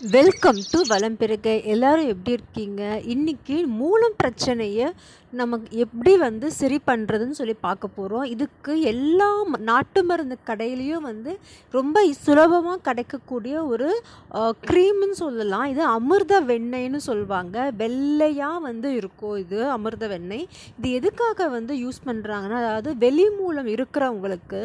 Welcome to வளம் பெருக. எல்லாரும் எப்படி இருக்கீங்க? இன்னைக்கு மூலம் பிரச்சனையை நமக்கு எப்படி வந்து சரி பண்ணுறதுன்னு சொல்லி பார்க்க போகிறோம் இதுக்கு எல்லா நாட்டு மருந்து கடையிலையும் வந்து ரொம்ப சுலபமாக கிடைக்கக்கூடிய ஒரு க்ரீம்னு சொல்லலாம். இது அமிர்த வெண்ணெய்னு சொல்லுவாங்க வெள்ளையாக வந்து இருக்கும் இது அமிர்த வெண்ணெய். இது எதுக்காக வந்து யூஸ் பண்ணுறாங்கன்னா அதாவது வெளி மூலம் இருக்கிறவங்களுக்கு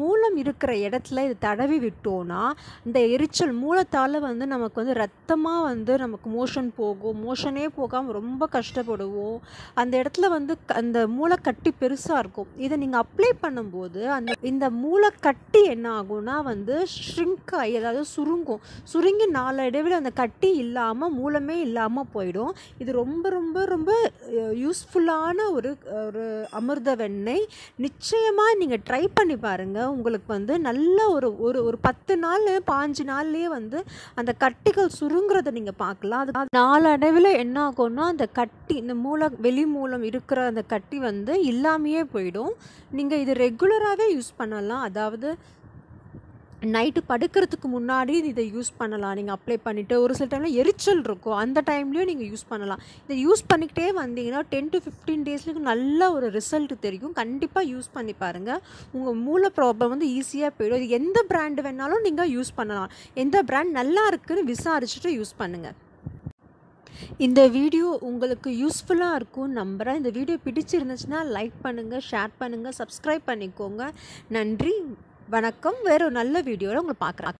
மூலம் இருக்கிற இடத்துல இது தடவி விட்டோன்னா இந்த எரிச்சல் மூலத்தால் வந்து நமக்கு வந்து ரத்தமாக வந்து நமக்கு மோஷன் போகும். மோஷனே போகாமல் ரொம்ப கஷ்டப்படுவோம். அந்த இடத்துல இடத்துல வந்து க- அந்த மூளைக்கட்டி பெருசாக இருக்கும். இதை நீங்கள் அப்ளை பண்ணும்போது அந்த இந்த மூளைக்கட்டி என்ன ஆகும்னா வந்து ஷ்ரிங்க் ஆகி அதாவது சுருங்கும். சுருங்கி நாளடைவில் அந்த கட்டி இல்லாமல் மூலமே இல்லாமல் போயிடும். இது ரொம்ப ரொம்ப ரொம்ப யூஸ்ஃபுல்லான ஒரு ஒரு அமிர்த வெண்ணெய். நிச்சயமாக நீங்கள் ட்ரை பண்ணி பாருங்கள் உங்களுக்கு வந்து நல்ல ஒரு ஒரு ஒரு பத்து நாள் பாஞ்சு நாள்லேயே வந்து அந்த கட்டிகள் சுருங்குறத நீங்கள் பார்க்கலாம். அது நாளடைவில் என்ன ஆகும்னா அந்த கட்டி இந்த மூல வெளி மூலம் இருக்கிற அந்த கட்டி வந்து இல்லாமையே போயிடும். நீங்கள் இது ரெகுலராகவே யூஸ் பண்ணலாம். அதாவது நைட்டு படுக்கிறதுக்கு முன்னாடி இதை யூஸ் பண்ணலாம். நீங்கள் அப்ளை பண்ணிவிட்டு ஒரு சில டைமில் எரிச்சல் இருக்கும். அந்த டைம்லேயும் நீங்கள் யூஸ் பண்ணலாம். இதை யூஸ் பண்ணிக்கிட்டே வந்தீங்கன்னா டென் டு ஃபிஃப்டீன் டேஸ்லேயும் நல்ல ஒரு ரிசல்ட் தெரியும். கண்டிப்பாக யூஸ் பண்ணி பாருங்கள் உங்கள் மூளை ப்ராப்ளம் வந்து ஈஸியாக போயிடும். இது எந்த பிராண்டு வேணாலும் நீங்கள் யூஸ் பண்ணலாம். எந்த பிராண்ட் நல்லா இருக்குன்னு விசாரிச்சுட்டு யூஸ் பண்ணுங்கள் இந்த வீடியோ உங்களுக்கு யூஸ்ஃபுல்லாக இருக்கும் நம்புகிறேன் இந்த வீடியோ பிடிச்சிருந்துச்சுன்னா லைக் பண்ணுங்கள் ஷேர் பண்ணுங்கள் சப்ஸ்கிரைப் பண்ணிக்கோங்க. நன்றி வணக்கம். வேறு ஒரு நல்ல வீடியோவில் உங்களை பார்க்குறேன்.